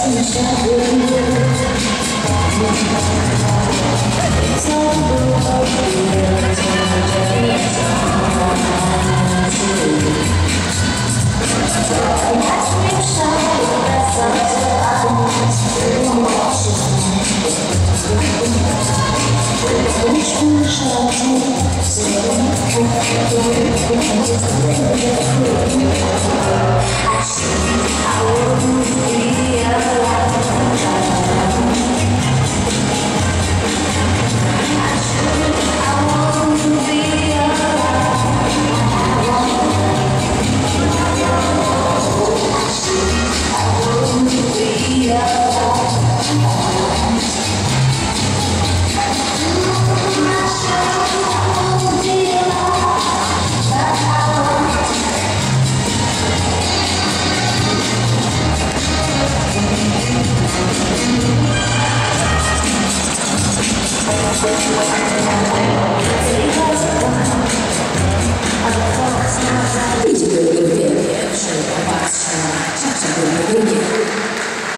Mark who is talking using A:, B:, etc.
A: 心上人，你在哪里？三步两步就来到我面前。爱情路上，我走着爱你，直到永远。风吹沙，吹不散我对你的思念。I'm so sure I'm gonna make it.